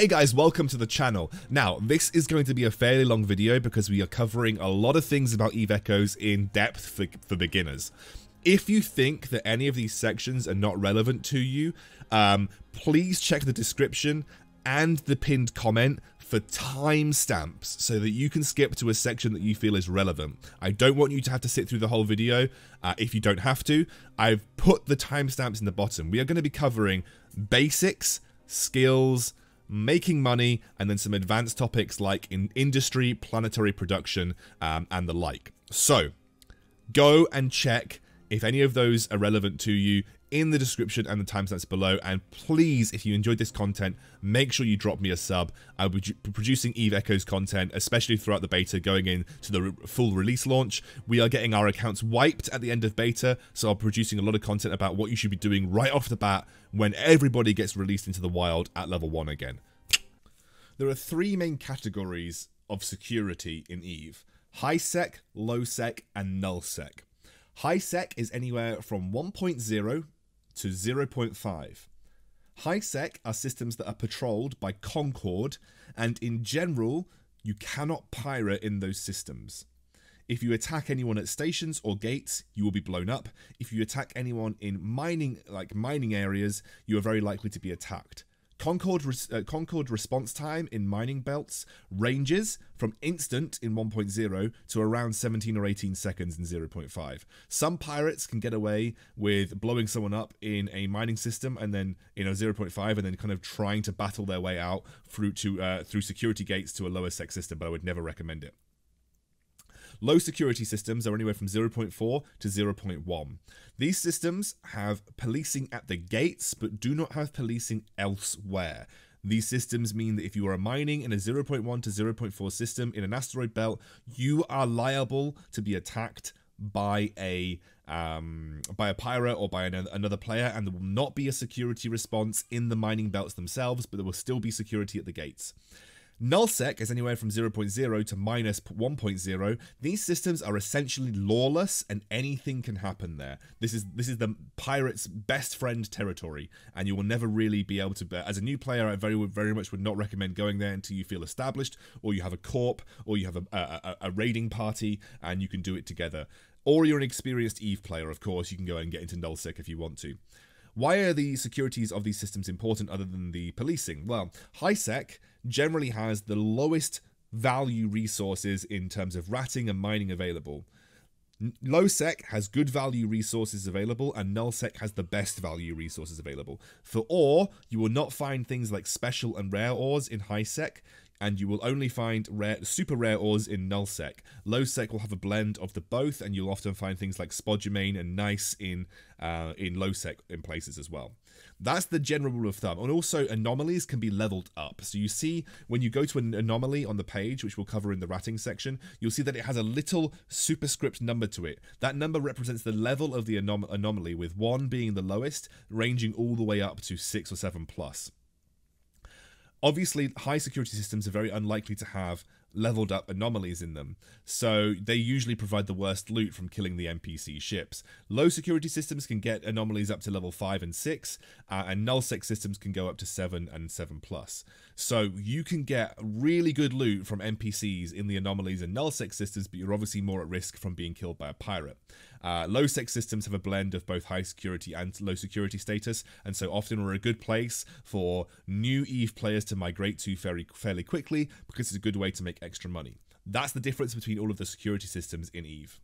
Hey guys, welcome to the channel. Now, this is going to be a fairly long video because we are covering a lot of things about Eve Echoes in depth for, for beginners. If you think that any of these sections are not relevant to you, um, please check the description and the pinned comment for timestamps so that you can skip to a section that you feel is relevant. I don't want you to have to sit through the whole video uh, if you don't have to. I've put the timestamps in the bottom. We are going to be covering basics, skills, making money, and then some advanced topics like in industry, planetary production, um, and the like. So, go and check if any of those are relevant to you in the description and the timestamps below. And please, if you enjoyed this content, make sure you drop me a sub. I'll be producing Eve Echoes content, especially throughout the beta going into the full release launch. We are getting our accounts wiped at the end of beta, so I'm producing a lot of content about what you should be doing right off the bat when everybody gets released into the wild at level 1 again. There are three main categories of security in Eve. High sec, low sec, and null sec. High sec is anywhere from 1.0 to 0.5. High sec are systems that are patrolled by Concord, and in general, you cannot pirate in those systems. If you attack anyone at stations or gates, you will be blown up. If you attack anyone in mining like mining areas, you are very likely to be attacked. Concord, uh, Concord response time in mining belts ranges from instant in 1.0 to around 17 or 18 seconds in 0.5. Some pirates can get away with blowing someone up in a mining system and then you know 0.5 and then kind of trying to battle their way out through to uh, through security gates to a lower sec system, but I would never recommend it. Low security systems are anywhere from 0.4 to 0.1. These systems have policing at the gates, but do not have policing elsewhere. These systems mean that if you are mining in a 0.1 to 0.4 system in an asteroid belt, you are liable to be attacked by a um, by a pirate or by an, another player, and there will not be a security response in the mining belts themselves, but there will still be security at the gates. Nullsec is anywhere from 0.0 to minus 1.0. These systems are essentially lawless and anything can happen there. This is this is the pirate's best friend territory and you will never really be able to as a new player I very very much would not recommend going there until you feel established or you have a corp or you have a, a, a raiding party and you can do it together. Or you're an experienced Eve player, of course, you can go and get into Nullsec if you want to. Why are the securities of these systems important other than the policing? Well, HighSec generally has the lowest value resources in terms of ratting and mining available. Low sec has good value resources available, and null sec has the best value resources available. For ore, you will not find things like special and rare ores in high sec, and you will only find rare, super rare ores in null sec. Low sec will have a blend of the both, and you'll often find things like spodumene and nice in uh, in low sec in places as well. That's the general rule of thumb. And also, anomalies can be leveled up. So you see, when you go to an anomaly on the page, which we'll cover in the ratting section, you'll see that it has a little superscript number to it. That number represents the level of the anom anomaly, with 1 being the lowest, ranging all the way up to 6 or 7 plus. Obviously, high security systems are very unlikely to have leveled up anomalies in them, so they usually provide the worst loot from killing the NPC ships. Low security systems can get anomalies up to level 5 and 6, uh, and nullsec systems can go up to 7 and 7 plus. So you can get really good loot from NPCs in the anomalies and nullsec systems, but you're obviously more at risk from being killed by a pirate. Uh, low sec systems have a blend of both high security and low security status, and so often are a good place for new EVE players to migrate to fairly, fairly quickly because it's a good way to make extra money. That's the difference between all of the security systems in EVE.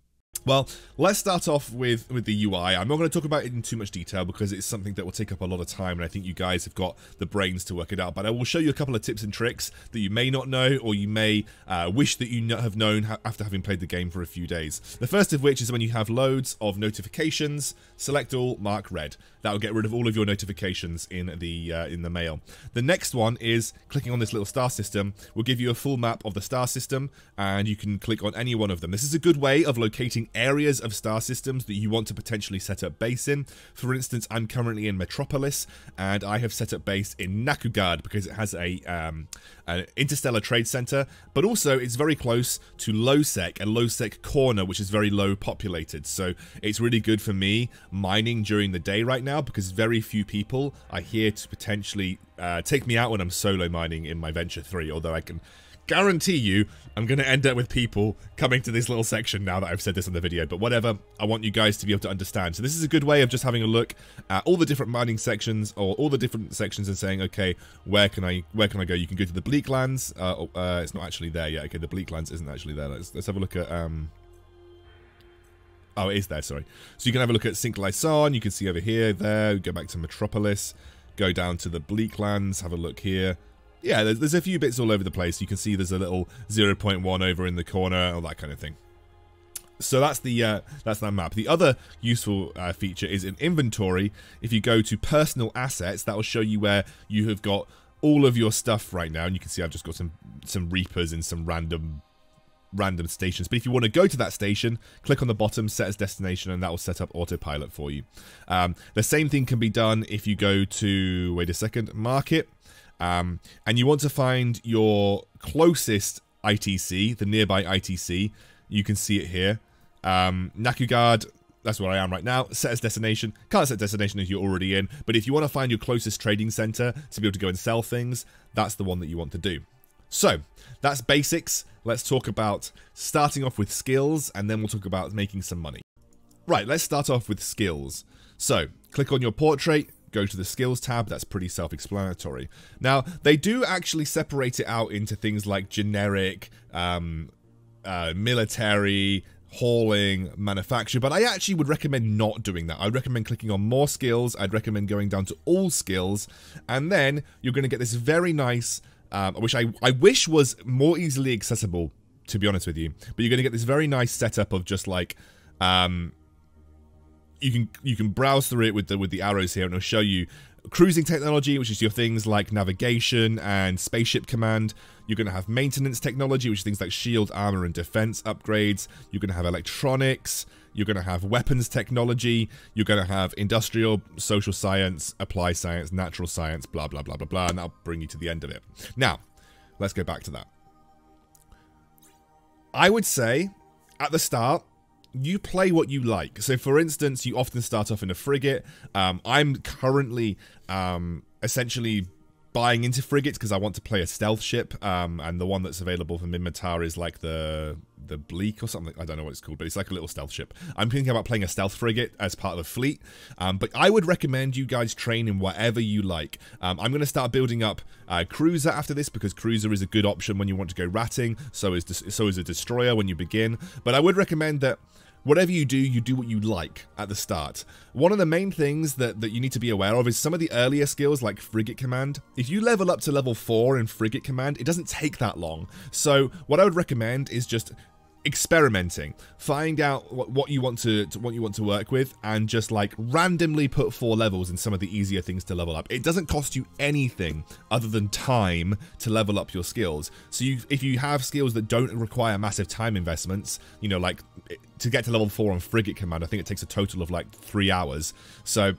Well, let's start off with, with the UI. I'm not going to talk about it in too much detail because it's something that will take up a lot of time and I think you guys have got the brains to work it out. But I will show you a couple of tips and tricks that you may not know or you may uh, wish that you have known after having played the game for a few days. The first of which is when you have loads of notifications, select all, mark read. That will get rid of all of your notifications in the uh, in the mail. The next one is clicking on this little star system will give you a full map of the star system and you can click on any one of them. This is a good way of locating areas of star systems that you want to potentially set up base in. For instance, I'm currently in Metropolis, and I have set up base in Nakugard because it has a um, an interstellar trade center, but also it's very close to Lowsec and Lowsec Corner, which is very low populated. So it's really good for me mining during the day right now because very few people are here to potentially uh, take me out when I'm solo mining in my Venture 3, although I can guarantee you I'm going to end up with people coming to this little section now that I've said this in the video, but whatever, I want you guys to be able to understand. So this is a good way of just having a look at all the different mining sections or all the different sections and saying, okay, where can I where can I go? You can go to the Bleaklands. Uh, oh, uh, it's not actually there yet. Okay, the Bleaklands isn't actually there. Let's, let's have a look at... Um, Oh, it is there, sorry. So you can have a look at Sinq Laison, you can see over here, there, go back to Metropolis, go down to the Bleaklands, have a look here yeah, there's, there's a few bits all over the place. You can see there's a little 0.1 over in the corner, all that kind of thing. So that's the uh, that's that map. The other useful uh, feature is in inventory. If you go to personal assets, that will show you where you have got all of your stuff right now. And you can see I've just got some some reapers in some random random stations. But if you want to go to that station, click on the bottom, set as destination, and that will set up autopilot for you. Um, the same thing can be done if you go to wait a second market um, and you want to find your closest ITC, the nearby ITC. You can see it here. Um, Nakugard, that's where I am right now. Set as destination. Can't set destination if you're already in. But if you want to find your closest trading center to be able to go and sell things, that's the one that you want to do. So, that's basics. Let's talk about starting off with skills, and then we'll talk about making some money. Right, let's start off with skills. So, click on your portrait, go to the skills tab, that's pretty self-explanatory. Now, they do actually separate it out into things like generic, um, uh, military, hauling, manufacture, but I actually would recommend not doing that. I'd recommend clicking on more skills, I'd recommend going down to all skills, and then you're going to get this very nice, um, which I, I wish was more easily accessible, to be honest with you, but you're going to get this very nice setup of just like, um, you can you can browse through it with the with the arrows here and it'll show you cruising technology which is your things like navigation and spaceship command. You're going to have maintenance technology which is things like shield armor and defense upgrades. You're going to have electronics. You're going to have weapons technology. You're going to have industrial social science applied science natural science blah blah blah blah blah and that'll bring you to the end of it. Now let's go back to that. I would say at the start you play what you like. So, for instance, you often start off in a frigate. Um, I'm currently um, essentially buying into frigates because I want to play a stealth ship, um, and the one that's available for Minmatar is like the the Bleak or something. I don't know what it's called, but it's like a little stealth ship. I'm thinking about playing a stealth frigate as part of a fleet, um, but I would recommend you guys train in whatever you like. Um, I'm going to start building up uh, cruiser after this because cruiser is a good option when you want to go ratting. So is so is a destroyer when you begin. But I would recommend that whatever you do, you do what you like at the start. One of the main things that, that you need to be aware of is some of the earlier skills like Frigate Command. If you level up to level 4 in Frigate Command, it doesn't take that long. So what I would recommend is just experimenting find out what, what you want to, to, what you want to work with and just like randomly put four levels in some of the easier things to level up. It doesn't cost you anything other than time to level up your skills. So you if you have skills that don't require massive time investments you know like to get to level four on frigate command i think it takes a total of like three hours. So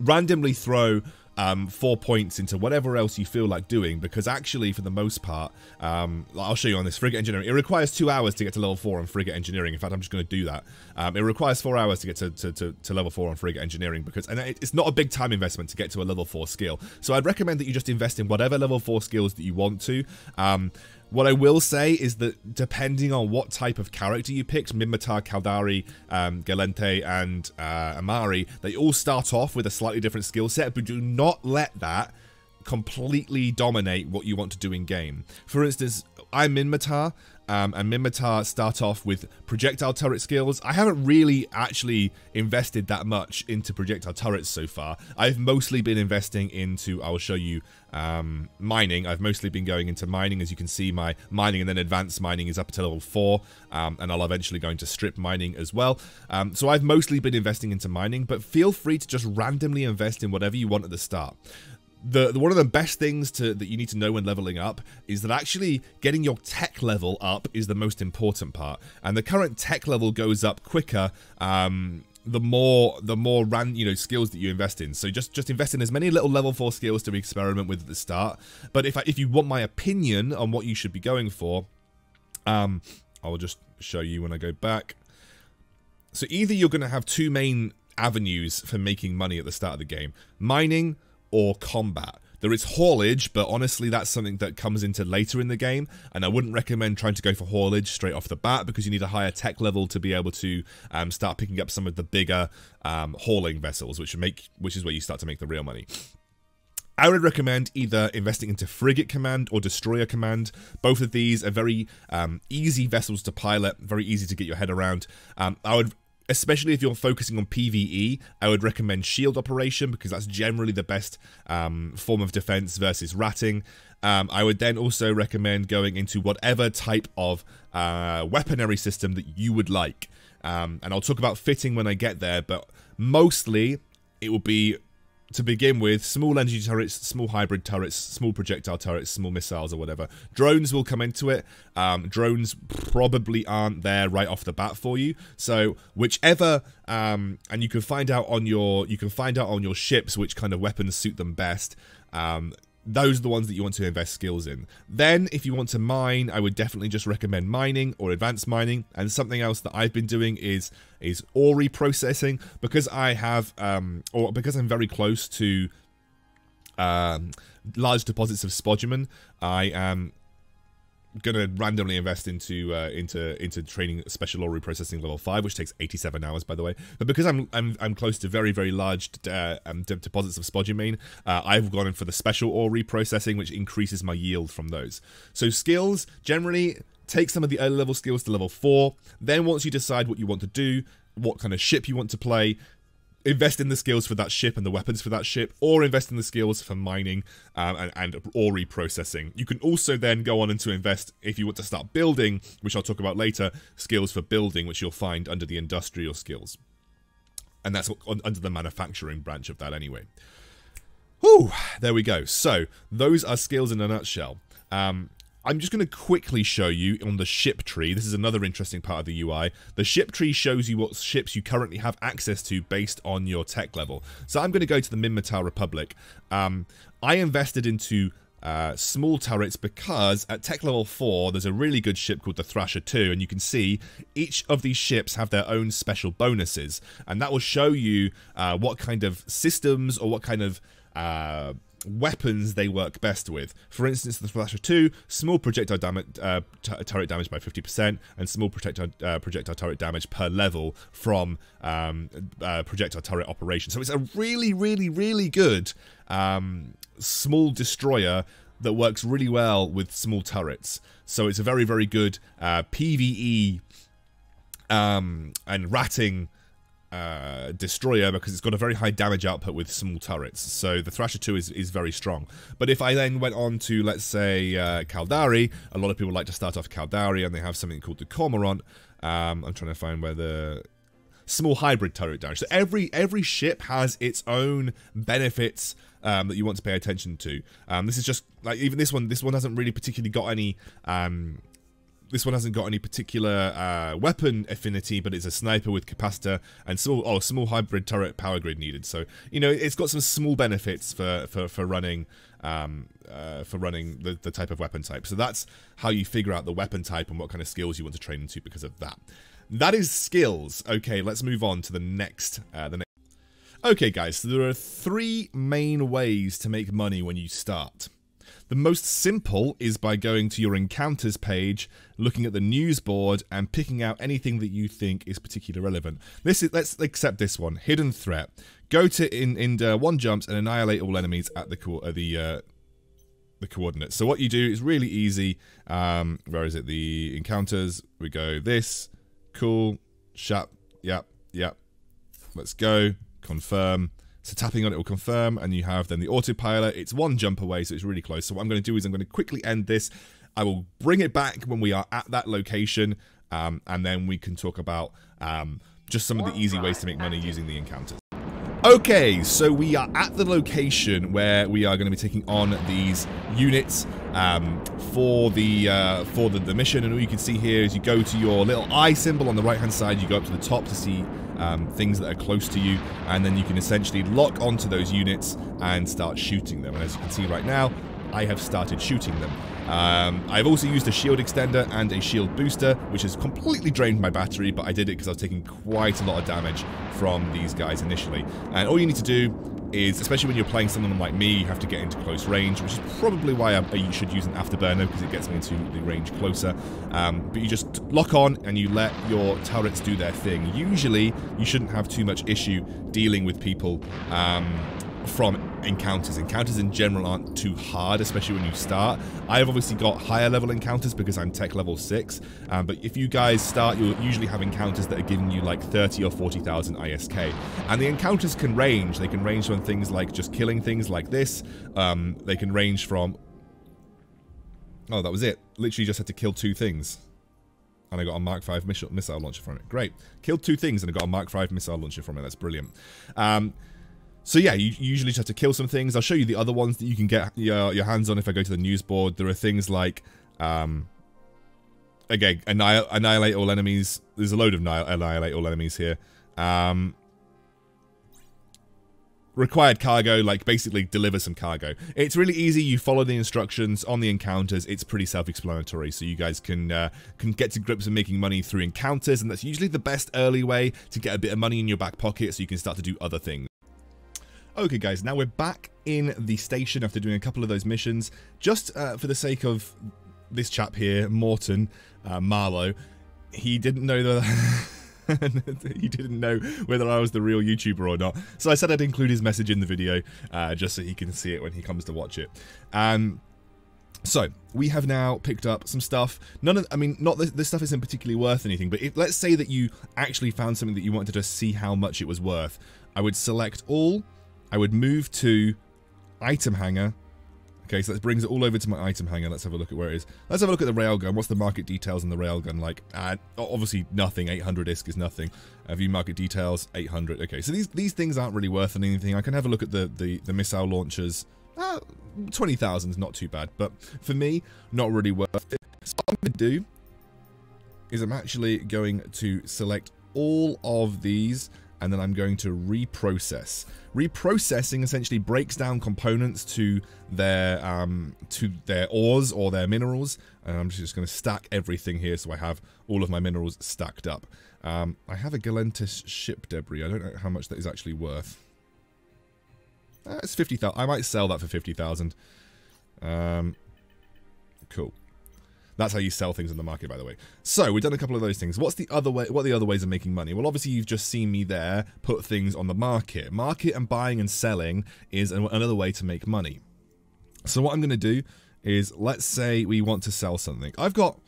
randomly throw um, four points into whatever else you feel like doing because actually for the most part um, I'll show you on this frigate engineering it requires two hours to get to level four on frigate engineering. In fact I'm just going to do that. Um, it requires four hours to get to, to, to, to, level four on frigate engineering because and it's not a big time investment to get to a level four skill. So I'd recommend that you just invest in whatever level four skills that you want to. Um, what I will say is that depending on what type of character you picked, Minmatar, Caldari, um, Gallente, and uh, Amarr, they all start off with a slightly different skill set, but do not let that completely dominate what you want to do in game. For instance, I'm Minmatar, um, and Minmatar start off with projectile turret skills. I haven't really actually invested that much into projectile turrets so far. I've mostly been investing into, I will show you, um, mining. I've mostly been going into mining. As you can see, my mining and then advanced mining is up to level 4, um, and I'll eventually go into strip mining as well. Um, so I've mostly been investing into mining, but feel free to just randomly invest in whatever you want at the start the, the, one of the best things to that you need to know when leveling up is that actually getting your tech level up is the most important part. And the current tech level goes up quicker um, the more the more ran you know skills that you invest in. So just just invest in as many little level 4 skills to experiment with at the start. But if I, if you want my opinion on what you should be going for um I'll just show you when I go back. So either you're going to have two main avenues for making money at the start of the game. Mining or combat there is haulage, but honestly, that's something that comes into later in the game, and I wouldn't recommend trying to go for haulage straight off the bat because you need a higher tech level to be able to um, start picking up some of the bigger um, hauling vessels, which make which is where you start to make the real money. I would recommend either investing into Frigate Command or Destroyer Command. Both of these are very um, easy vessels to pilot, very easy to get your head around. Um, I would especially if you're focusing on PvE, I would recommend Shield Operation because that's generally the best um, form of defense versus ratting. Um, I would then also recommend going into whatever type of uh, weaponry system that you would like. Um, and I'll talk about fitting when I get there, but mostly it will be to begin with, small energy turrets, small hybrid turrets, small projectile turrets, small missiles or whatever. Drones will come into it. Um, drones probably aren't there right off the bat for you. So whichever, um, and you can find out on your, you can find out on your ships which kind of weapons suit them best. Um, those are the ones that you want to invest skills in. Then, if you want to mine, I would definitely just recommend mining or advanced mining. And something else that I've been doing is is ore reprocessing because I have, um, or because I'm very close to um, large deposits of spodumene. I am gonna randomly invest into uh, into into training special ore reprocessing level five, which takes 87 hours, by the way. But because I'm I'm, I'm close to very very large uh, um, deposits of spodumene, uh, I've gone in for the special ore reprocessing, which increases my yield from those. So skills generally take some of the early level skills to level four. Then once you decide what you want to do, what kind of ship you want to play, invest in the skills for that ship and the weapons for that ship, or invest in the skills for mining um, and, and ore reprocessing. You can also then go on and to invest, if you want to start building, which I'll talk about later, skills for building, which you'll find under the industrial skills. And that's under the manufacturing branch of that anyway. Whew, there we go. So, those are skills in a nutshell. Um, I'm just going to quickly show you on the ship tree. This is another interesting part of the UI. The ship tree shows you what ships you currently have access to based on your tech level. So I'm going to go to the Minmatar Republic. Um, I invested into uh, small turrets because at tech level 4 there's a really good ship called the Thrasher 2 and you can see each of these ships have their own special bonuses and that will show you uh, what kind of systems or what kind of uh, weapons they work best with. For instance, the Thrasher 2, small projectile damage, uh, turret damage by 50%, and small projectile, uh, projectile turret damage per level from um, uh, projectile turret operation. So it's a really, really, really good um, small destroyer that works really well with small turrets. So it's a very, very good uh, PvE um, and ratting uh, destroyer because it's got a very high damage output with small turrets. So the Thrasher 2 is, is very strong. But if I then went on to, let's say, uh, Caldari, a lot of people like to start off Caldari and they have something called the Cormorant. Um, I'm trying to find where the small hybrid turret damage. So every every ship has its own benefits um, that you want to pay attention to. Um, this is just like even this one. This one hasn't really particularly got any um, this one hasn't got any particular uh, weapon affinity, but it's a sniper with capacitor and small, oh, small hybrid turret power grid needed. So you know, it's got some small benefits for for for running um, uh, for running the, the type of weapon type. So that's how you figure out the weapon type and what kind of skills you want to train into because of that. That is skills. Okay, let's move on to the next. Uh, the next. Okay, guys. So there are three main ways to make money when you start. The most simple is by going to your encounters page, looking at the news board, and picking out anything that you think is particularly relevant. This is let's accept this one: hidden threat. Go to in in uh, one jumps and annihilate all enemies at the uh, the uh, the coordinates. So what you do is really easy. Um, where is it? The encounters. We go this. Cool. Shut. Yep. Yep. Let's go. Confirm. So tapping on it will confirm, and you have then the autopilot. It's one jump away, so it's really close. So what I'm going to do is I'm going to quickly end this. I will bring it back when we are at that location, um, and then we can talk about um, just some of the easy ways to make money using the encounters. Okay, so we are at the location where we are going to be taking on these units um, for the uh, for the, the, mission. And all you can see here is you go to your little eye symbol on the right hand side. You go up to the top to see um, things that are close to you, and then you can essentially lock onto those units and start shooting them. And as you can see right now, I have started shooting them. Um, I've also used a shield extender and a shield booster, which has completely drained my battery, but I did it because I was taking quite a lot of damage from these guys initially. And all you need to do is, especially when you're playing someone like me, you have to get into close range, which is probably why I, you should use an afterburner, because it gets me into the range closer. Um, but you just lock on and you let your turrets do their thing. Usually, you shouldn't have too much issue dealing with people um, from encounters. Encounters in general aren't too hard, especially when you start. I have obviously got higher level encounters because I'm tech level 6, um, but if you guys start, you'll usually have encounters that are giving you like 30 or 40,000 ISK. And the encounters can range. They can range from things like just killing things like this. Um, they can range from... Oh, that was it. Literally just had to kill two things and I got a Mark 5 missile, missile launcher from it. Great. Killed two things and I got a Mark 5 missile launcher from it. That's brilliant. Um, so yeah, you, usually just have to kill some things. I'll show you the other ones that you can get your, your hands on if I go to the news board. There are things like, um, again, annihil annihilate all enemies. There's a load of annihilate all enemies here. Um, required cargo, like basically deliver some cargo. It's really easy. You follow the instructions on the encounters. It's pretty self-explanatory, so you guys can uh, can get to grips with making money through encounters, and that's usually the best early way to get a bit of money in your back pocket so you can start to do other things. Okay guys, now we're back in the station after doing a couple of those missions. Just uh, for the sake of this chap here, Morton uh, Marlowe, he didn't know that... he didn't know whether I was the real YouTuber or not. So I said I'd include his message in the video, uh, just so he can see it when he comes to watch it. Um, so, we have now picked up some stuff. None of, I mean, not this, this stuff isn't particularly worth anything, but if, let's say that you actually found something that you wanted to see how much it was worth. I would select all, I would move to item hangar. Okay, so that brings it all over to my item hangar. Let's have a look at where it is. Let's have a look at the railgun. What's the market details on the railgun like? Uh, obviously nothing. 800 disc is nothing. Uh, view market details, 800. Okay, so these these things aren't really worth anything. I can have a look at the, the, the missile launchers. Uh, 20,000 is not too bad, but for me, not really worth it. So what I'm going to do is I'm actually going to select all of these and then I'm going to reprocess. Reprocessing essentially breaks down components to their um, to their ores or their minerals, and I'm just going to stack everything here so I have all of my minerals stacked up. Um, I have a Galantis ship debris. I don't know how much that is actually worth. Uh, it's 50,000. I might sell that for 50,000. Um, cool. That's how you sell things in the market, by the way. So we've done a couple of those things. What's the other way? What are the other ways of making money? Well, obviously you've just seen me there put things on the market. Market and buying and selling is another way to make money. So what I'm going to do is let's say we want to sell something. I've got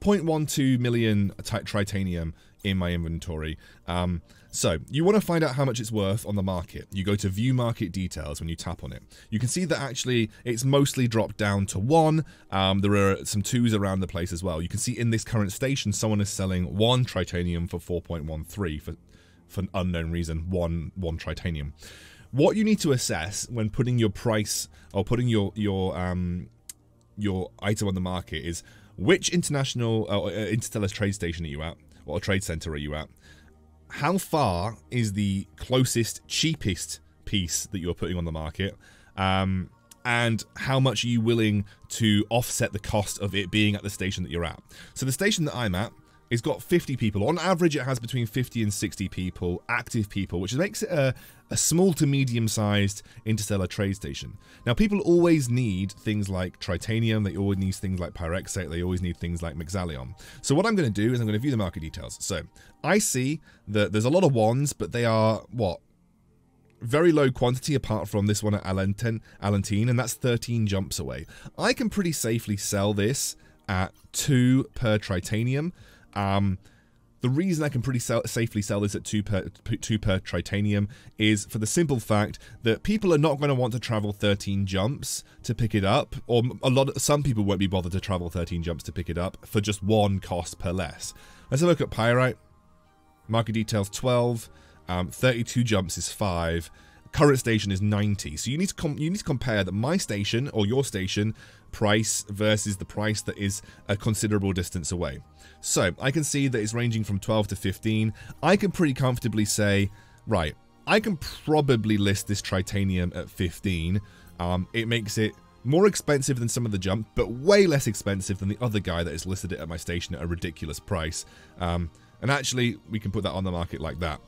0.12 million tritanium in my inventory. Um, so you want to find out how much it's worth on the market. You go to view market details when you tap on it. You can see that actually it's mostly dropped down to one. Um, there are some twos around the place as well. You can see in this current station, someone is selling one tritanium for 4.13 for, for an unknown reason, one, one tritanium. What you need to assess when putting your price or putting your, your, um, your item on the market is which international uh, uh interstellar trade station are you at? What trade center are you at? How far is the closest, cheapest piece that you're putting on the market? Um, and how much are you willing to offset the cost of it being at the station that you're at? So the station that I'm at it's got 50 people. On average, it has between 50 and 60 people, active people, which makes it a, a small to medium-sized interstellar trade station. Now, people always need things like tritanium, they always need things like pyrexate, they always need things like mexallon. So what I'm going to do is I'm going to view the market details. So I see that there's a lot of wands, but they are, what, very low quantity apart from this one at Alenten, Alentine, and that's 13 jumps away. I can pretty safely sell this at 2 per tritanium, um, the reason I can pretty sell, safely sell this at two per, two per tritanium is for the simple fact that people are not going to want to travel 13 jumps to pick it up, or a lot. Of, some people won't be bothered to travel 13 jumps to pick it up for just one cost per less. Let's have a look at pyerite. Market details 12. Um, 32 jumps is 5. Current station is 90. So you need to you need to compare that my station or your station price versus the price that is a considerable distance away. So I can see that it's ranging from 12 to 15. I can pretty comfortably say, right, I can probably list this Tritanium at 15. Um, it makes it more expensive than some of the jump, but way less expensive than the other guy that has listed it at my station at a ridiculous price. Um, and actually, we can put that on the market like that.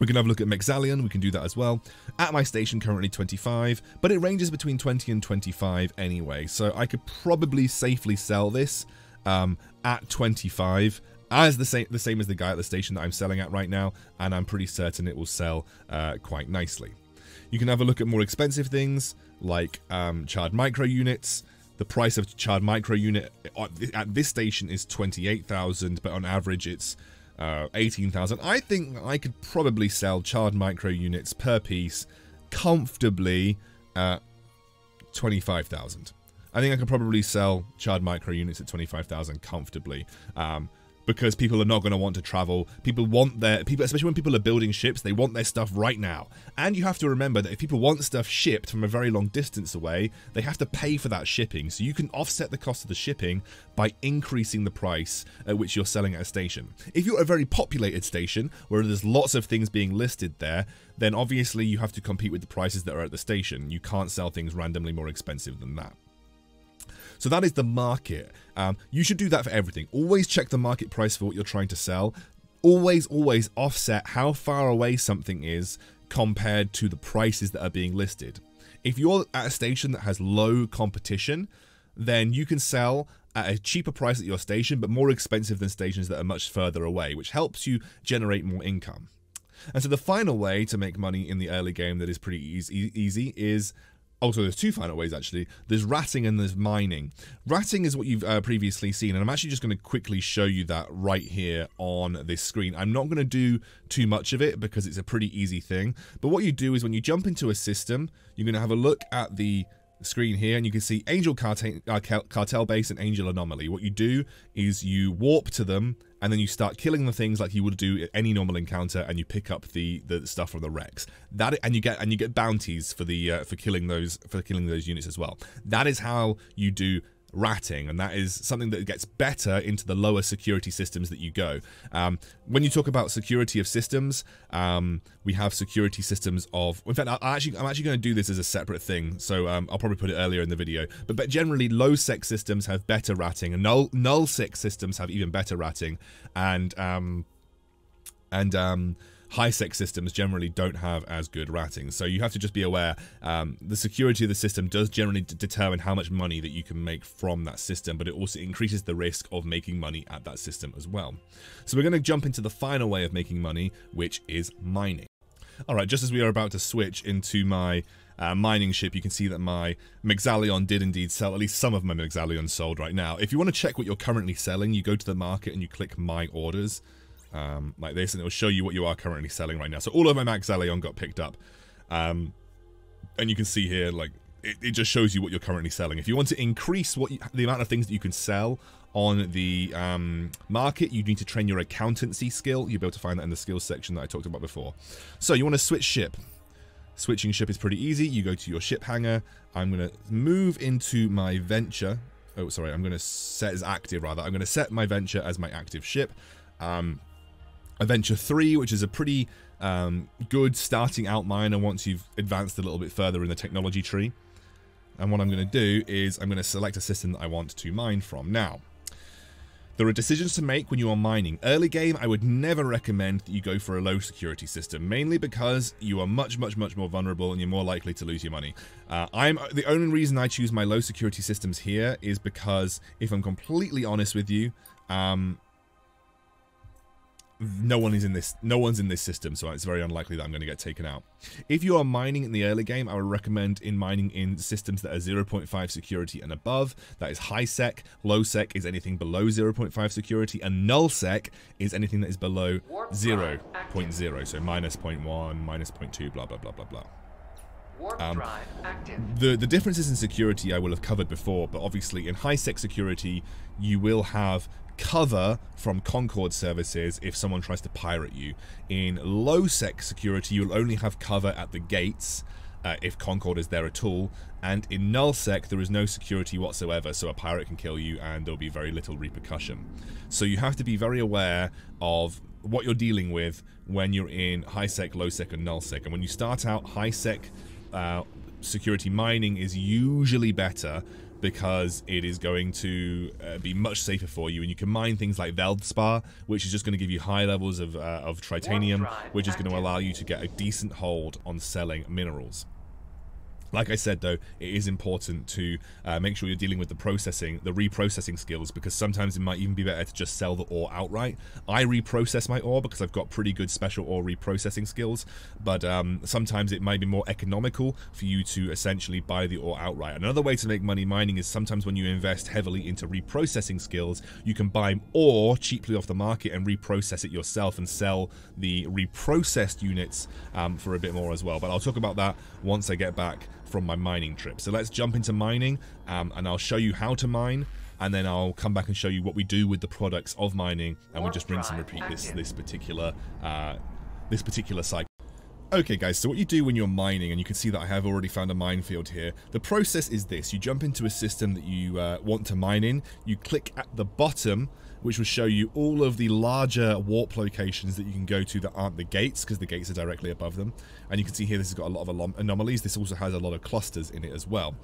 We can have a look at Mexallon, we can do that as well. At my station, currently 25, but it ranges between 20 and 25 anyway, so I could probably safely sell this um, at 25 as the same the same as the guy at the station that I'm selling at right now, and I'm pretty certain it will sell uh, quite nicely. You can have a look at more expensive things like um, charred micro units. The price of charred micro unit at this station is 28,000, but on average it's uh, 18,000. I think I could probably sell charred micro units per piece comfortably at 25,000. I think I could probably sell charred micro units at 25,000 comfortably. Um, because people are not going to want to travel. People want their people, especially when people are building ships, they want their stuff right now. And you have to remember that if people want stuff shipped from a very long distance away, they have to pay for that shipping. So you can offset the cost of the shipping by increasing the price at which you're selling at a station. If you're a very populated station where there's lots of things being listed there, then obviously you have to compete with the prices that are at the station. You can't sell things randomly more expensive than that. So that is the market. Um, you should do that for everything. Always check the market price for what you're trying to sell. Always, always offset how far away something is compared to the prices that are being listed. If you're at a station that has low competition, then you can sell at a cheaper price at your station, but more expensive than stations that are much further away, which helps you generate more income. And so the final way to make money in the early game that is pretty easy, easy is also, there's two final ways actually. There's ratting and there's mining. Ratting is what you've uh, previously seen, and I'm actually just going to quickly show you that right here on this screen. I'm not going to do too much of it because it's a pretty easy thing. But what you do is when you jump into a system, you're going to have a look at the screen here and you can see Angel Cartel, uh, Cartel Base and Angel Anomaly. What you do is you warp to them and then you start killing the things like you would do any normal encounter and you pick up the the stuff from the wrecks. That and you get and you get bounties for the uh, for killing those for killing those units as well. That is how you do ratting, and that is something that gets better into the lower security systems that you go. Um, when you talk about security of systems, um, we have security systems of. In fact, I actually, I'm actually going to do this as a separate thing, so um, I'll probably put it earlier in the video. But, but generally, low sec systems have better ratting, and null null sec systems have even better ratting, and um, and um, high sec systems generally don't have as good ratings. So you have to just be aware um, the security of the system does generally determine how much money that you can make from that system, but it also increases the risk of making money at that system as well. So we're going to jump into the final way of making money, which is mining. Alright, just as we are about to switch into my uh, mining ship, you can see that my Mexallon did indeed sell, at least some of my Mexallon sold right now. If you want to check what you're currently selling, you go to the market and you click My Orders um, like this, and it will show you what you are currently selling right now. So all of my Max Maxalion got picked up. Um, and you can see here, like, it, it, just shows you what you're currently selling. If you want to increase what you, the amount of things that you can sell on the um, market, you need to train your accountancy skill. You'll be able to find that in the skills section that I talked about before. So you want to switch ship. Switching ship is pretty easy. You go to your ship hangar. I'm going to move into my venture. Oh, sorry. I'm going to set as active, rather. I'm going to set my venture as my active ship. Um, Adventure 3, which is a pretty um, good starting out miner once you've advanced a little bit further in the technology tree. And what I'm going to do is I'm going to select a system that I want to mine from. Now, there are decisions to make when you are mining. Early game, I would never recommend that you go for a low security system, mainly because you are much, much, much more vulnerable and you're more likely to lose your money. Uh, I'm The only reason I choose my low security systems here is because, if I'm completely honest with you, um, no one is in this no one's in this system so it's very unlikely that i'm going to get taken out. If you are mining in the early game i would recommend in mining in systems that are 0.5 security and above. That is high sec low sec is anything below 0.5 security and null sec is anything that is below 0.0 so minus 0.1 minus 0.2 blah blah blah blah blah Um, the the differences in security I will have covered before, but obviously in high sec security you will have cover from Concord services if someone tries to pirate you. In low sec security you'll only have cover at the gates uh, if Concord is there at all, and in nullsec there is no security whatsoever, so a pirate can kill you and there'll be very little repercussion. So you have to be very aware of what you're dealing with when you're in high sec, low sec, and null sec. And when you start out, high sec uh, security mining is usually better because it is going to uh, be much safer for you and you can mine things like Veldspar which is just going to give you high levels of, uh, of tritanium which is going to allow you to get a decent hold on selling minerals. Like I said, though, it is important to uh, make sure you're dealing with the processing, the reprocessing skills, because sometimes it might even be better to just sell the ore outright. I reprocess my ore because I've got pretty good special ore reprocessing skills, but um, sometimes it might be more economical for you to essentially buy the ore outright. Another way to make money mining is sometimes when you invest heavily into reprocessing skills, you can buy ore cheaply off the market and reprocess it yourself and sell the reprocessed units um, for a bit more as well. But I'll talk about that once I get back from my mining trip. So let's jump into mining um, and I'll show you how to mine and then I'll come back and show you what we do with the products of mining and we just rinse and repeat this this particular uh, this particular cycle. Okay guys, so what you do when you're mining, and you can see that I have already found a minefield here, the process is this. You jump into a system that you uh, want to mine in, you click at the bottom which will show you all of the larger warp locations that you can go to that aren't the gates, because the gates are directly above them. And you can see here this has got a lot of anomalies. This also has a lot of clusters in it as well.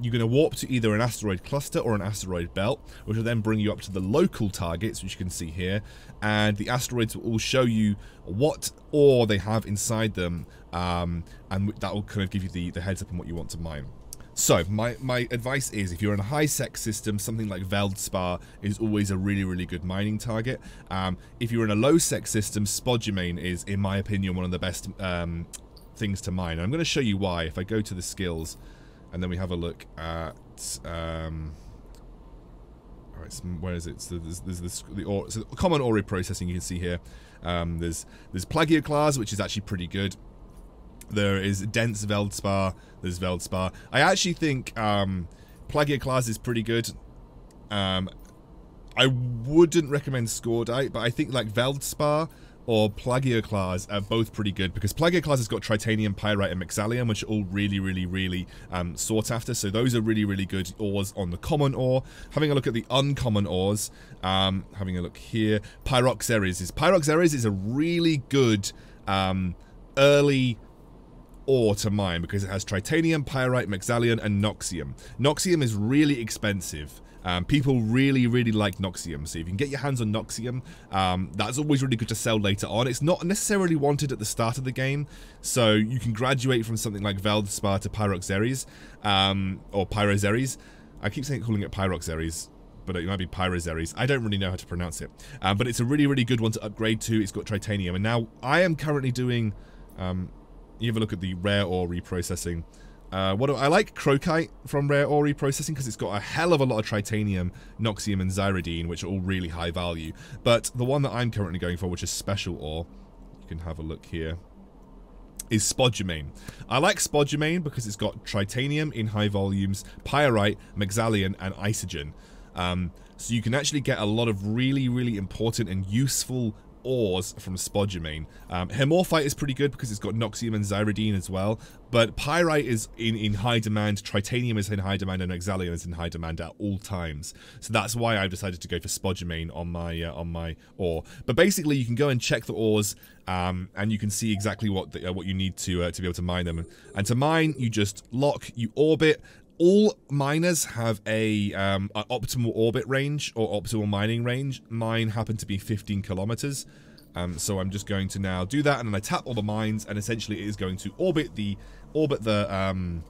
You're going to warp to either an asteroid cluster or an asteroid belt, which will then bring you up to the local targets, which you can see here. And the asteroids will all show you what ore they have inside them, um, and that will kind of give you the, the heads up on what you want to mine. So, my, my advice is if you're in a high-sec system, something like Veldspar is always a really, really good mining target. Um, if you're in a low-sec system, Spodumene is, in my opinion, one of the best um, things to mine. And I'm going to show you why. If I go to the skills, and then we have a look at... Um, where is it? So there's, there's this, the ore, so common ore processing you can see here. Um, there's there's Plagioclase, which is actually pretty good. There is dense Veldspar. There's Veldspar. I actually think um, Plagioclase is pretty good. Um, I wouldn't recommend Scordite, but I think like Veldspar or Plagioclase are both pretty good because Plagioclase has got Tritanium, Pyerite, and Mexallon, which are all really, really, really um, sought after. So those are really, really good ores on the common ore. Having a look at the uncommon ores, um, having a look here, Pyroxeres is Pyroxeres is a really good um, early ore to mine because it has tritanium, pyerite, mexallon, and nocxium. Nocxium is really expensive. Um, people really, really like Nocxium, so if you can get your hands on Nocxium, um, that's always really good to sell later on. It's not necessarily wanted at the start of the game, so you can graduate from something like Veldspar to Pyroxeres, um, or Pyroxeres. I keep saying calling it Pyroxeres, but it might be Pyroxeres. I don't really know how to pronounce it. Um, but it's a really, really good one to upgrade to. It's got Tritanium, and now I am currently doing... Um, you have a look at the rare ore reprocessing. Uh, what do, I like Crokite from rare ore reprocessing because it's got a hell of a lot of tritanium, nocxium, and zyridine, which are all really high value. But the one that I'm currently going for, which is special ore, you can have a look here, is spodumene. I like spodumene because it's got tritanium in high volumes, pyerite, mexallon, and isogen. Um, so you can actually get a lot of really, really important and useful ores from spodumene. Um, Hemorphite is pretty good because it's got Nocxium and Zyridine as well, but Pyerite is in, in high demand, Tritanium is in high demand, and Exalium is in high demand at all times. So that's why I've decided to go for spodumene on my uh, on my ore. But basically, you can go and check the ores, um, and you can see exactly what the, uh, what you need to uh, to be able to mine them. And to mine, you just lock, you orbit, all miners have a um, an optimal orbit range or optimal mining range. Mine happen to be 15 kilometers. Um, so I'm just going to now do that, and then I tap all the mines, and essentially it is going to orbit the orbit the um,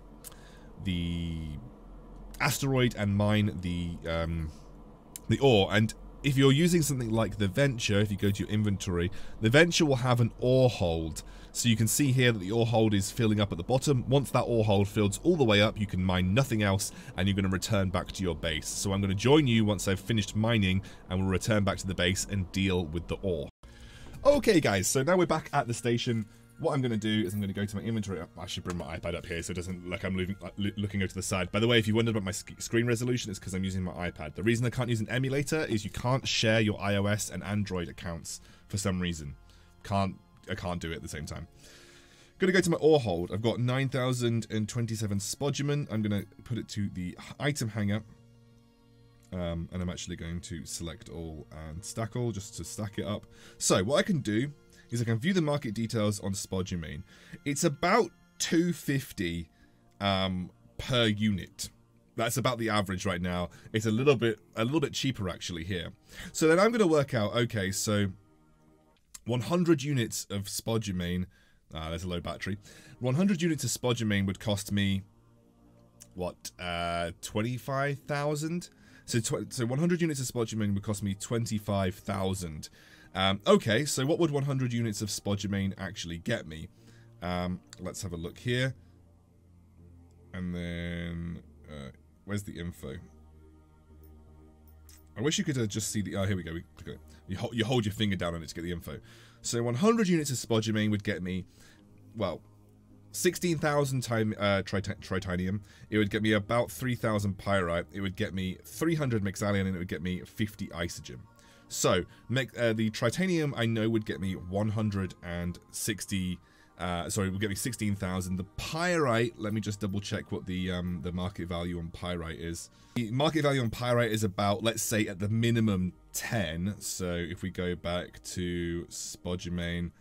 the asteroid and mine the um, the ore. And if you're using something like the Venture, if you go to your inventory, the Venture will have an ore hold. So you can see here that the ore hold is filling up at the bottom. Once that ore hold fills all the way up, you can mine nothing else and you're going to return back to your base. So I'm going to join you once I've finished mining and we'll return back to the base and deal with the ore. Okay guys, so now we're back at the station. what I'm going to do is I'm going to go to my inventory. Oh, I should bring my iPad up here so it doesn't look like I'm looking, looking over to the side. By the way, if you wondered about my screen resolution, it's because I'm using my iPad. The reason I can't use an emulator is you can't share your iOS and Android accounts for some reason. Can't I can't do it at the same time. To go to my ore hold. I've got 9,027 spodumene. I'm going to put it to the item hangar. Um, and I'm actually going to select all and stack all just to stack it up. So what I can do is I can view the market details on spodumene. It's about 250 um, per unit. That's about the average right now. It's a little bit a little bit cheaper actually here. So then I'm going to work out, okay, so 100 units of spodumene, ah, there's a low battery. 100 units of spodumene would cost me, what, uh, 25,000? So, so 100 units of spodumene would cost me 25,000. Um, okay, so what would 100 units of spodumene actually get me? Um, let's have a look here. And then, uh, where's the info? I wish you could uh, just see the, oh, here we go. We. You, ho you hold your finger down on it to get the info. So 100 units of spodumain would get me, well, 16,000 time uh, tritanium. It would get me about 3,000 pyerite. It would get me 300 mexallon, and it would get me 50 isogen. So, uh, the tritanium I know would get me 160. Uh, sorry, would get me 16,000. The pyerite, let me just double check what the um, the market value on pyerite is. The market value on pyerite is about, let's say, at the minimum 10. So if we go back to spodumain,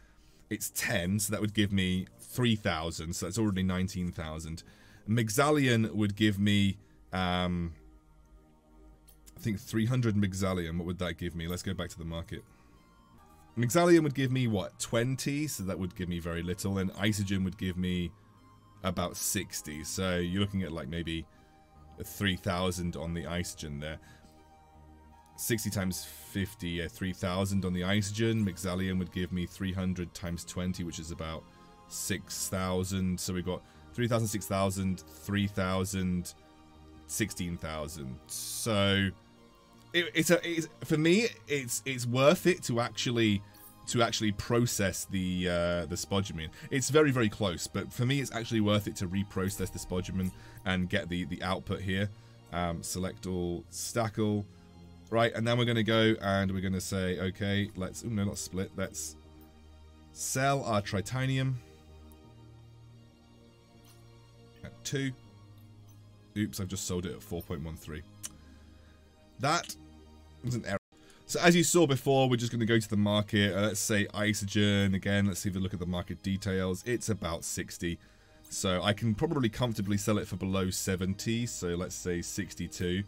it's 10, so that would give me 3,000. So that's already 19,000. Mexallon would give me um, I think 300 Mexallon. What would that give me? Let's go back to the market. Mexallon would give me, what, 20? So that would give me very little. And Isogen would give me about 60. So you're looking at like maybe 3,000 on the Isogen there. 60 times 50, yeah, 3,000 on the Isogen. Mexallon would give me 300 times 20, which is about 6,000. So we've got 3,000, 6,000, 3,000, 16,000. So it, it's a it's, for me it's it's worth it to actually to actually process the uh, the spodumain. It's very very close, but for me it's actually worth it to reprocess the spodumain and get the the output here. Um, select all, stack all, right, and then we're going to go and we're going to say okay, let's oh no not split, let's sell our tritanium at two. Oops, I've just sold it at 4.13. That was an error. So as you saw before, we're just going to go to the market. Uh, let's say Isogen again. Let's see if we look at the market details. It's about 60. So I can probably comfortably sell it for below 70. So let's say 62.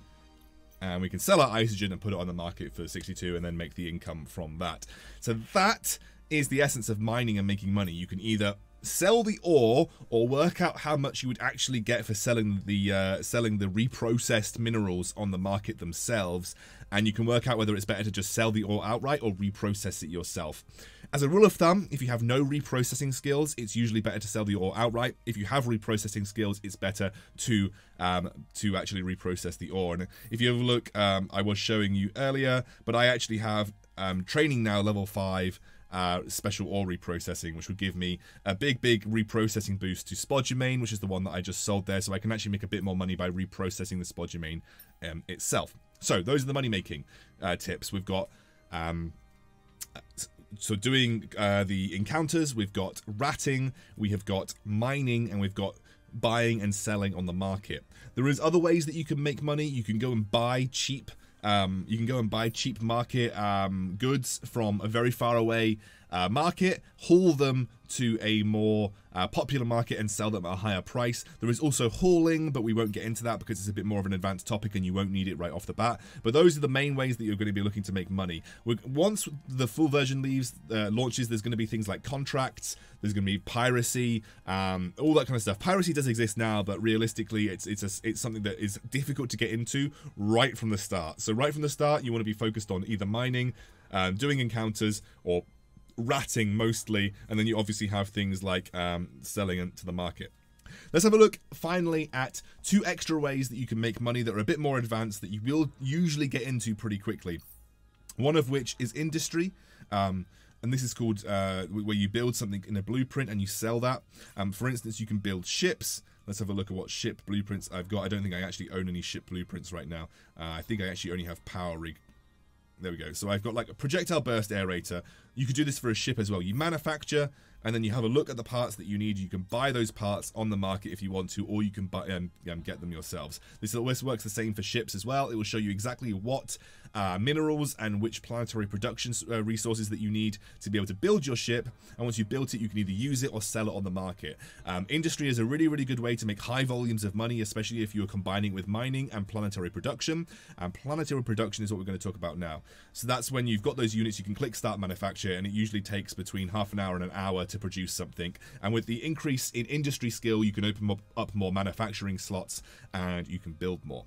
And we can sell our Isogen and put it on the market for 62 and then make the income from that. So that is the essence of mining and making money. You can either sell the ore or work out how much you would actually get for selling the uh, selling the reprocessed minerals on the market themselves and you can work out whether it's better to just sell the ore outright or reprocess it yourself. As a rule of thumb, if you have no reprocessing skills, it's usually better to sell the ore outright. If you have reprocessing skills, it's better to um, to actually reprocess the ore. And if you have a look, um, I was showing you earlier, but I actually have um, training now level 5 uh, special ore reprocessing, which would give me a big, big reprocessing boost to spodumain, which is the one that I just sold there. So I can actually make a bit more money by reprocessing the spodumain um, itself. So those are the money making uh, tips. We've got. Um, so doing uh, the encounters, we've got ratting, we have got mining, and we've got buying and selling on the market. There is other ways that you can make money. You can go and buy cheap um, you can go and buy cheap market um, goods from a very far away uh, market, haul them to a more uh, popular market and sell them at a higher price. There is also hauling, but we won't get into that because it's a bit more of an advanced topic and you won't need it right off the bat. But those are the main ways that you're going to be looking to make money. Once the full version leaves, uh, launches, there's going to be things like contracts, there's going to be piracy, um, all that kind of stuff. Piracy does exist now, but realistically, it's it's a, it's something that is difficult to get into right from the start. So right from the start, you want to be focused on either mining, um, doing encounters, or ratting mostly, and then you obviously have things like um, selling to the market. Let's have a look finally at two extra ways that you can make money that are a bit more advanced that you will usually get into pretty quickly. One of which is industry. Um, and this is called uh, where you build something in a blueprint and you sell that. Um, for instance, you can build ships. Let's have a look at what ship blueprints I've got. I don't think I actually own any ship blueprints right now. Uh, I think I actually only have power rig. There we go. So I've got like a projectile burst aerator. You could do this for a ship as well. You manufacture and then you have a look at the parts that you need. You can buy those parts on the market if you want to, or you can buy um, um, get them yourselves. This always works the same for ships as well. It will show you exactly what uh, minerals and which planetary production uh, resources that you need to be able to build your ship. And once you've built it, you can either use it or sell it on the market. Um, industry is a really, really good way to make high volumes of money, especially if you're combining with mining and planetary production. And planetary production is what we're going to talk about now. So that's when you've got those units, you can click start manufacture, and it usually takes between half an hour and an hour to to produce something. And with the increase in industry skill, you can open up more manufacturing slots and you can build more.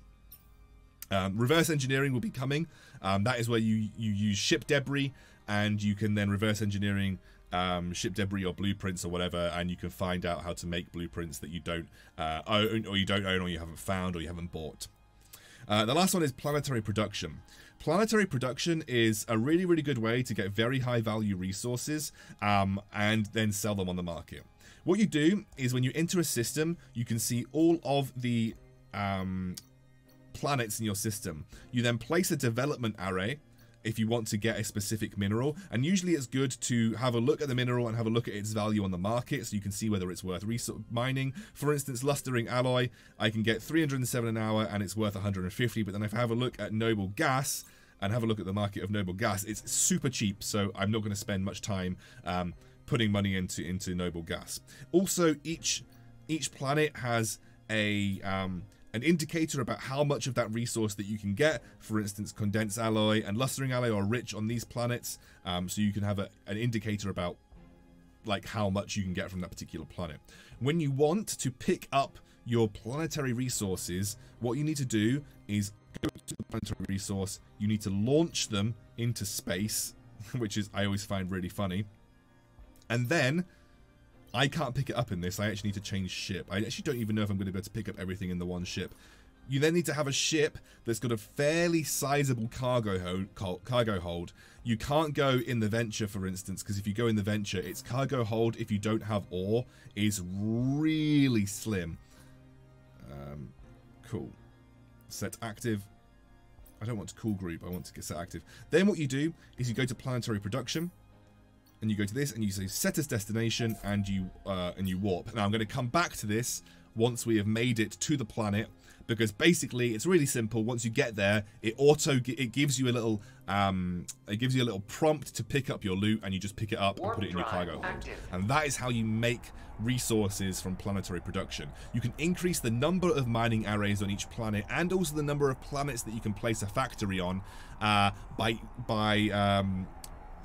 Um, reverse engineering will be coming. Um, that is where you, you use ship debris and you can then reverse engineering um, ship debris or blueprints or whatever, and you can find out how to make blueprints that you don't uh, own or you don't own or you haven't found or you haven't bought. Uh, the last one is planetary production. Planetary production is a really, really good way to get very high value resources um, and then sell them on the market. What you do is when you enter a system, you can see all of the um, planets in your system. You then place a development array if you want to get a specific mineral. And usually it's good to have a look at the mineral and have a look at its value on the market so you can see whether it's worth mining. For instance, lustering alloy, I can get 307 an hour and it's worth 150. But then if I have a look at noble gas and have a look at the market of noble gas, it's super cheap. So I'm not going to spend much time um, putting money into, into noble gas. Also, each each planet has a um, an indicator about how much of that resource that you can get. For instance, condensed alloy and lustering alloy are rich on these planets, um, so you can have a, an indicator about like how much you can get from that particular planet. When you want to pick up your planetary resources, what you need to do is go to the planetary resource, you need to launch them into space, which is I always find really funny. And then I can't pick it up in this. I actually need to change ship. I actually don't even know if I'm going to be able to pick up everything in the one ship. You then need to have a ship that's got a fairly sizable cargo hold, cargo hold. You can't go in the Venture, for instance, because if you go in the Venture, its cargo hold, if you don't have ore, is really slim. Um, cool. Set active. I don't want to cool group. I want to get set active. Then what you do is you go to planetary production and you go to this and you say set as destination and you uh, and you warp. Now I'm going to come back to this once we have made it to the planet because basically it's really simple. Once you get there, it auto it gives you a little um, it gives you a little prompt to pick up your loot and you just pick it up Warp and put it in your cargo hold. And that is how you make resources from planetary production. You can increase the number of mining arrays on each planet and also the number of planets that you can place a factory on uh, by by um,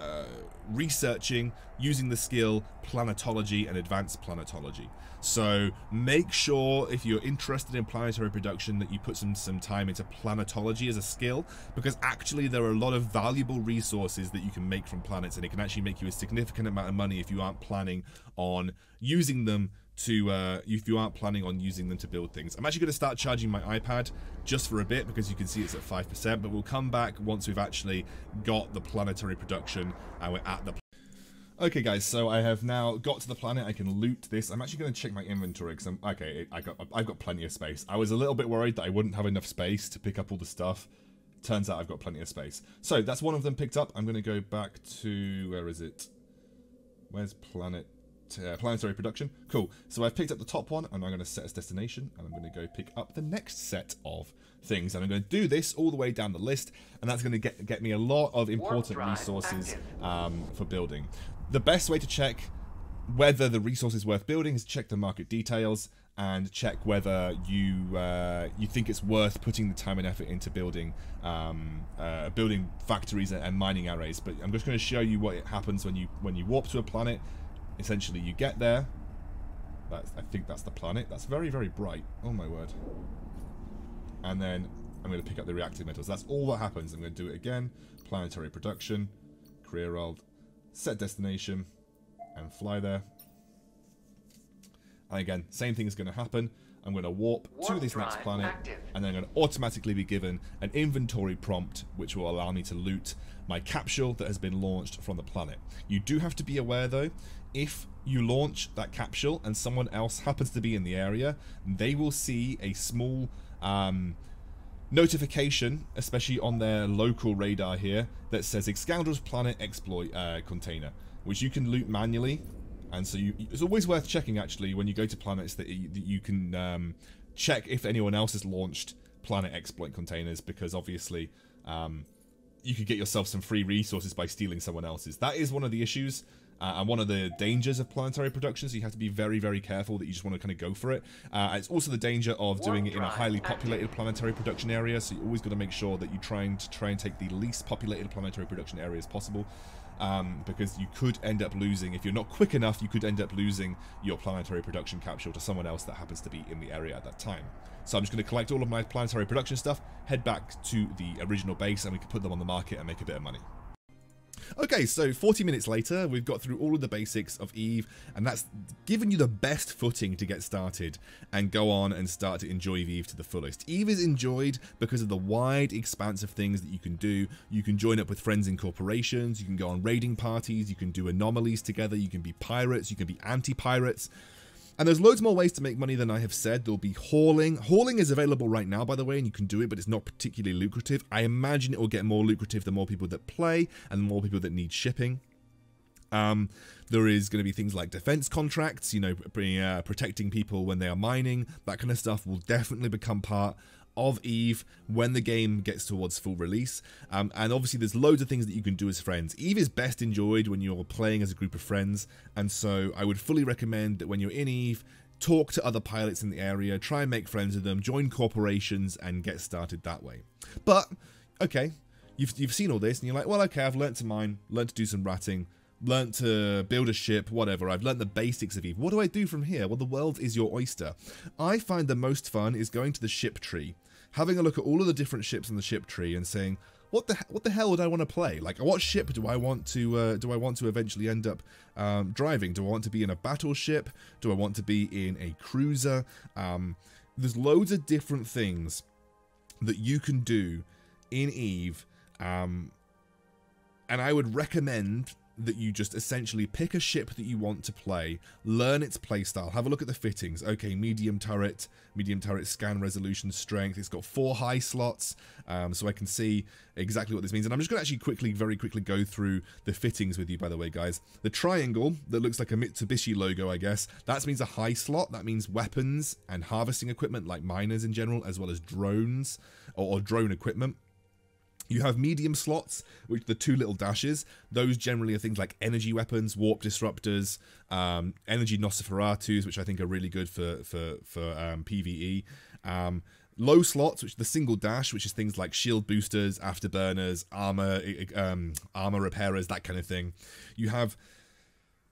uh, researching using the skill planetology and advanced planetology. So make sure if you're interested in planetary production that you put some, some time into planetology as a skill because actually there are a lot of valuable resources that you can make from planets and it can actually make you a significant amount of money if you aren't planning on using them to uh, if you aren't planning on using them to build things. I'm actually going to start charging my iPad just for a bit because you can see it's at 5%, but we'll come back once we've actually got the planetary production and we're at the Okay guys, so I have now got to the planet, I can loot this. I'm actually going to check my inventory because I'm, okay, I got, I've got plenty of space. I was a little bit worried that I wouldn't have enough space to pick up all the stuff. Turns out I've got plenty of space. So that's one of them picked up. I'm going to go back to, where is it? Where's planet uh, planetary production. Cool. So I've picked up the top one, and I'm going to set as destination, and I'm going to go pick up the next set of things. And I'm going to do this all the way down the list, and that's going to get, get me a lot of important resources um, for building. The best way to check whether the resource is worth building is check the market details and check whether you uh, you think it's worth putting the time and effort into building um, uh, building factories and mining arrays. But I'm just going to show you what happens when you when you warp to a planet essentially you get there. That's, I think that's the planet. That's very, very bright. Oh my word. And then I'm going to pick up the reactive metals. That's all that happens. I'm going to do it again. Planetary production. Career world. Set destination. And fly there. And again, same thing is going to happen. I'm going to warp, warp to this next planet, active. and then I'm going to automatically be given an inventory prompt, which will allow me to loot my capsule that has been launched from the planet. You do have to be aware, though, if you launch that capsule and someone else happens to be in the area, they will see a small um, notification, especially on their local radar here, that says Scoundrels Planet Exploit uh, container, which you can loot manually and so you, it's always worth checking, actually, when you go to planets that you, that you can um, check if anyone else has launched planet exploit containers, because obviously um, you could get yourself some free resources by stealing someone else's. That is one of the issues. Uh, and one of the dangers of planetary production, so you have to be very, very careful that you just want to kind of go for it. Uh, it's also the danger of doing it in a highly populated planetary production area, so you always got to make sure that you're trying to try and take the least populated planetary production area as possible um, because you could end up losing, if you're not quick enough, you could end up losing your planetary production capsule to someone else that happens to be in the area at that time. So I'm just going to collect all of my planetary production stuff, head back to the original base, and we can put them on the market and make a bit of money. Okay, so 40 minutes later, we've got through all of the basics of Eve, and that's given you the best footing to get started and go on and start to enjoy Eve to the fullest. Eve is enjoyed because of the wide expanse of things that you can do. You can join up with friends in corporations, you can go on raiding parties, you can do anomalies together, you can be pirates, you can be anti-pirates. And there's loads more ways to make money than I have said. There'll be hauling. Hauling is available right now, by the way, and you can do it, but it's not particularly lucrative. I imagine it will get more lucrative the more people that play and the more people that need shipping. Um, there is going to be things like defense contracts, you know, uh, protecting people when they are mining. That kind of stuff will definitely become part of Eve when the game gets towards full release. Um, and obviously, there's loads of things that you can do as friends. Eve is best enjoyed when you're playing as a group of friends, and so I would fully recommend that when you're in Eve, talk to other pilots in the area, try and make friends with them, join corporations, and get started that way. But, okay, you've, you've seen all this, and you're like, well, okay, I've learnt to mine, learned to do some ratting, learnt to build a ship, whatever. I've learnt the basics of Eve. What do I do from here? Well, the world is your oyster. I find the most fun is going to the ship tree having a look at all of the different ships in the ship tree and saying, what the what the hell would I want to play? Like, what ship do I want to uh, do I want to eventually end up um, driving? Do I want to be in a battleship? Do I want to be in a cruiser? Um, there's loads of different things that you can do in Eve, um, and I would recommend that you just essentially pick a ship that you want to play, learn its playstyle, have a look at the fittings. Okay, medium turret, medium turret scan resolution strength. It's got four high slots, um, so I can see exactly what this means. And I'm just going to actually quickly, very quickly go through the fittings with you, by the way, guys. The triangle that looks like a Mitsubishi logo, I guess, that means a high slot. That means weapons and harvesting equipment like miners in general, as well as drones or, or drone equipment. You have medium slots, which the two little dashes. Those generally are things like energy weapons, warp disruptors, um, energy Nosferatus, which I think are really good for for for um, PVE. Um, low slots, which the single dash, which is things like shield boosters, afterburners, armor, um, armor repairers, that kind of thing. You have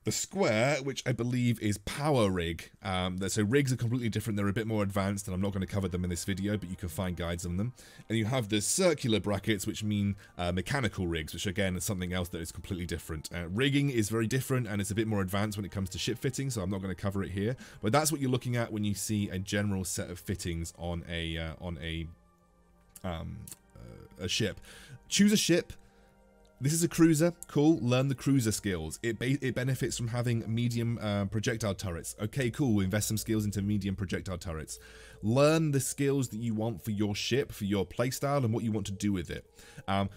the square, which I believe is power rig. Um, so rigs are completely different. They're a bit more advanced, and I'm not going to cover them in this video, but you can find guides on them. And you have the circular brackets, which mean uh, mechanical rigs, which again is something else that is completely different. Uh, rigging is very different, and it's a bit more advanced when it comes to ship fitting, so I'm not going to cover it here. But that's what you're looking at when you see a general set of fittings on a uh, on a um, uh, a ship. Choose a ship this is a cruiser, cool, learn the cruiser skills. It, it benefits from having medium uh, projectile turrets. Okay, cool, invest some skills into medium projectile turrets. Learn the skills that you want for your ship, for your playstyle, and what you want to do with it. Um,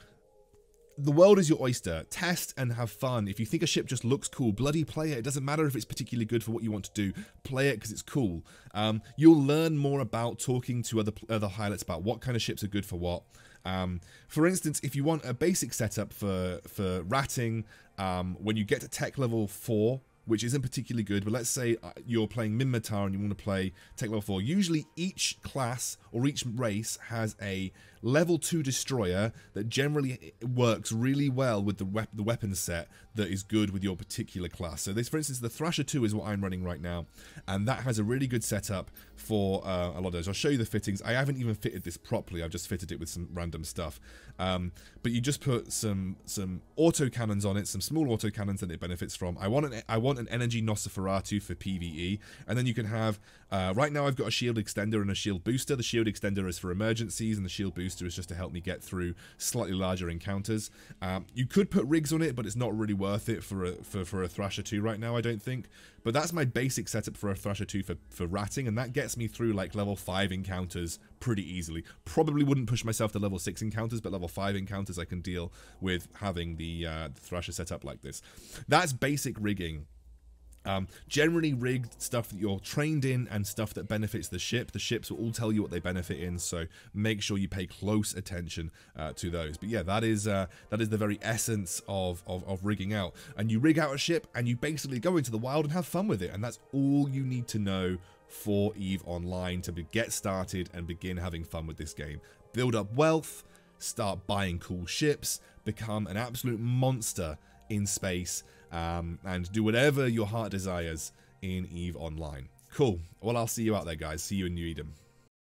the world is your oyster. Test and have fun. If you think a ship just looks cool, bloody play it. It doesn't matter if it's particularly good for what you want to do. Play it because it's cool. Um, you'll learn more about talking to other other pilots about what kind of ships are good for what. Um, for instance, if you want a basic setup for for ratting, um, when you get to tech level four, which isn't particularly good, but let's say uh, you're playing Minmatar and you want to play Tech Level 4. Usually each class or each race has a level 2 destroyer that generally works really well with the, wep the weapon set that is good with your particular class. So this, for instance, the Thrasher 2 is what I'm running right now, and that has a really good setup for uh, a lot of those. I'll show you the fittings. I haven't even fitted this properly. I've just fitted it with some random stuff. Um, but you just put some some auto cannons on it, some small auto cannons that it benefits from. I want an I want an energy Nosferatu for PVE, and then you can have. Uh, right now, I've got a shield extender and a shield booster. The shield extender is for emergencies, and the shield booster is just to help me get through slightly larger encounters. Um, you could put rigs on it, but it's not really worth it for a for, for a Thrasher 2 right now. I don't think. But that's my basic setup for a Thrasher 2 for for ratting, and that gets me through like level five encounters pretty easily. Probably wouldn't push myself to level 6 encounters, but level 5 encounters I can deal with having the, uh, the Thrasher set up like this. That's basic rigging. Um, generally rigged stuff that you're trained in and stuff that benefits the ship. The ships will all tell you what they benefit in, so make sure you pay close attention uh, to those. But yeah, that is uh, that is the very essence of, of, of rigging out. And you rig out a ship and you basically go into the wild and have fun with it. And that's all you need to know for EVE Online to get started and begin having fun with this game. Build up wealth, start buying cool ships, become an absolute monster in space, um, and do whatever your heart desires in EVE Online. Cool. Well, I'll see you out there, guys. See you in New Eden.